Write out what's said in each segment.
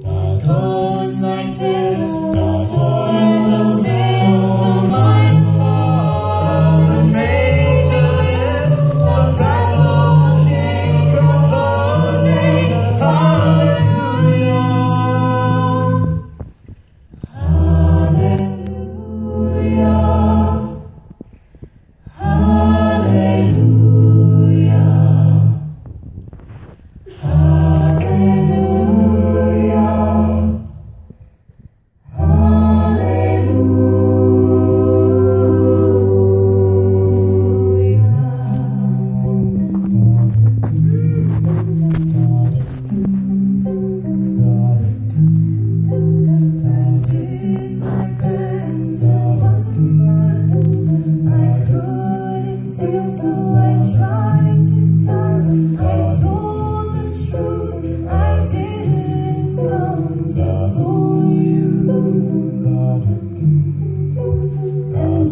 goes like this.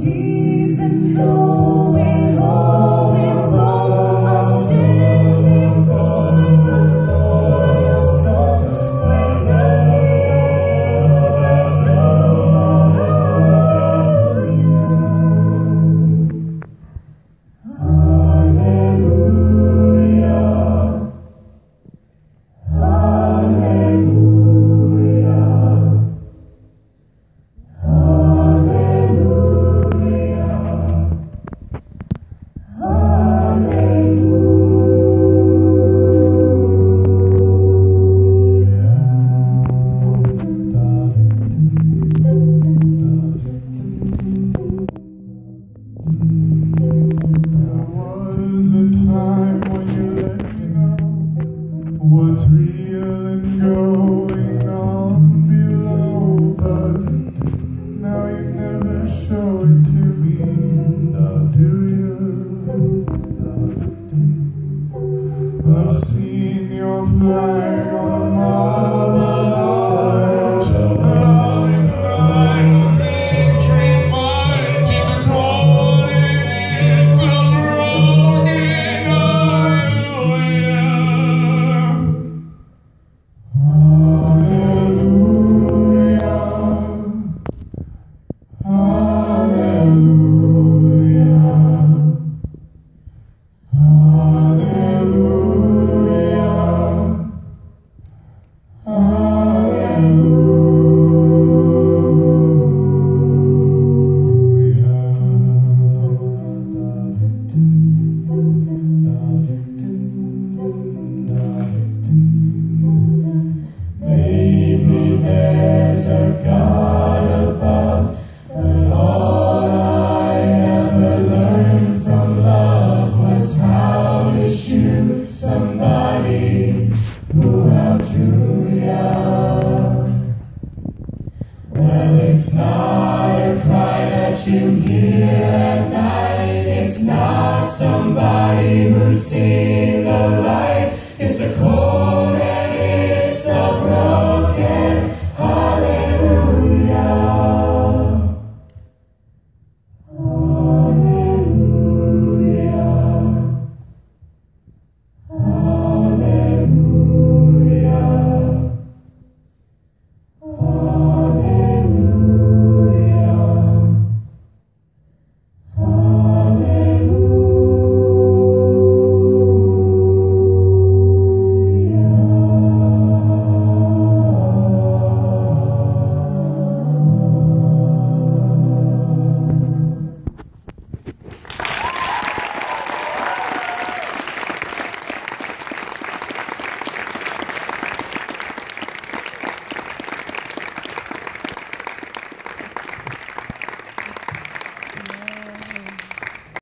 Even though I've seen your flag Well, it's not a cry that you hear at night. It's not somebody who's seen the light. It's a cold.